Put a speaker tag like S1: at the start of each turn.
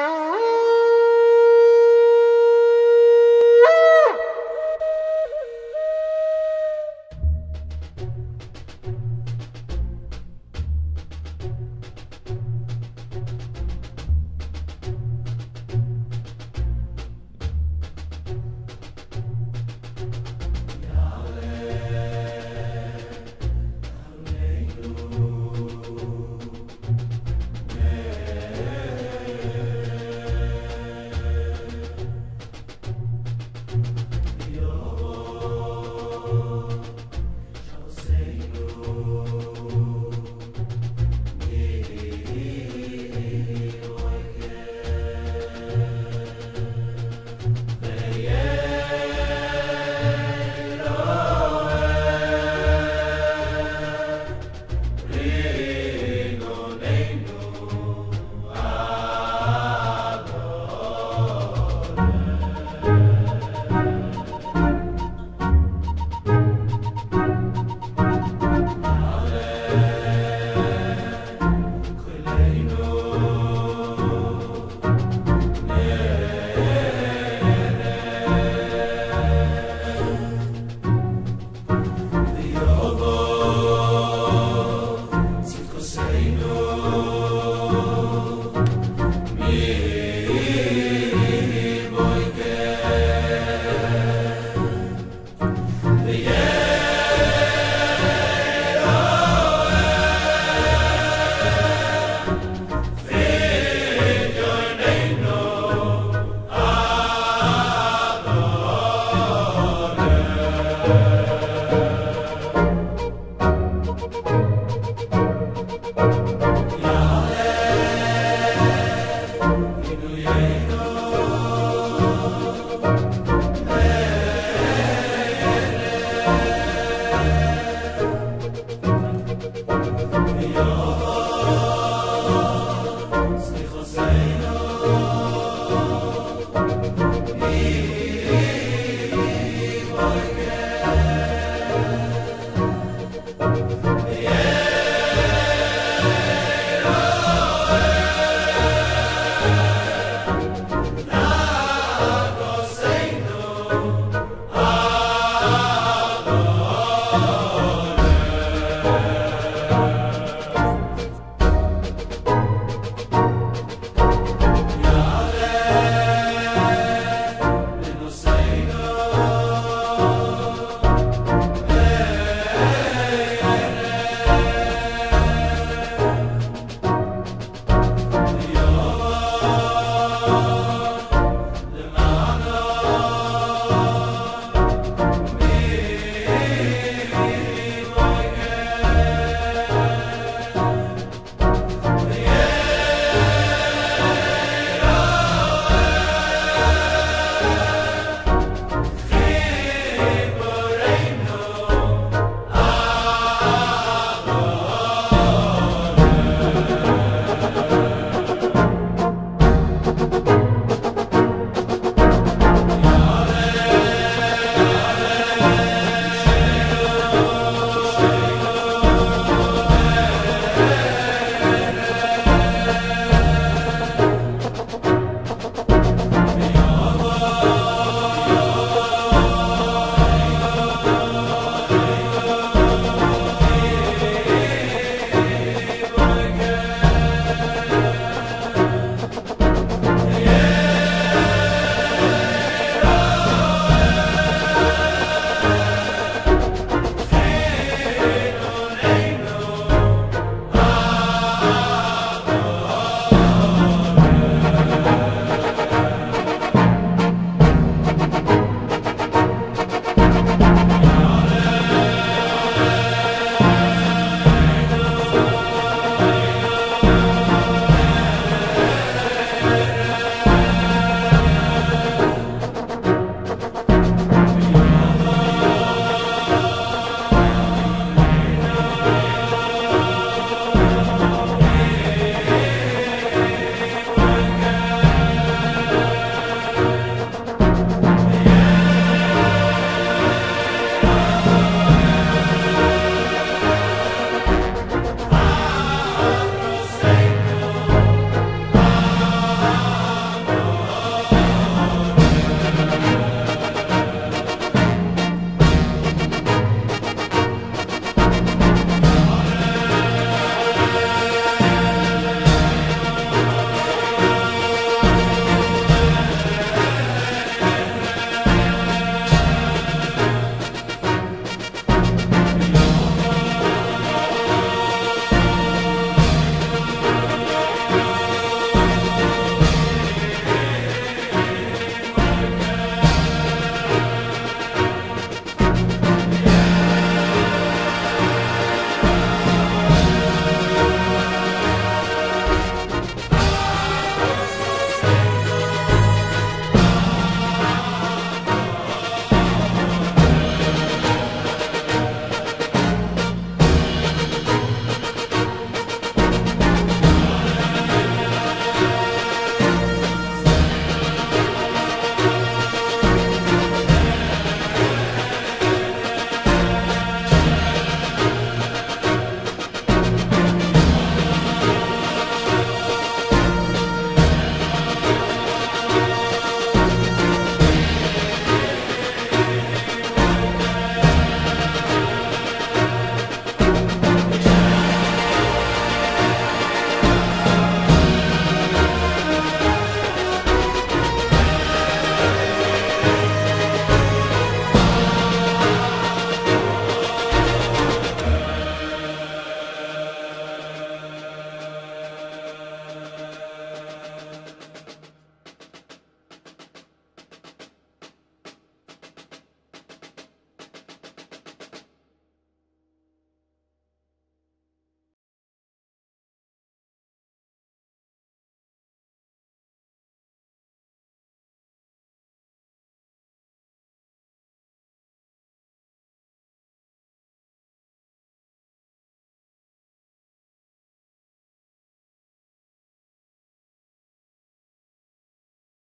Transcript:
S1: Bye.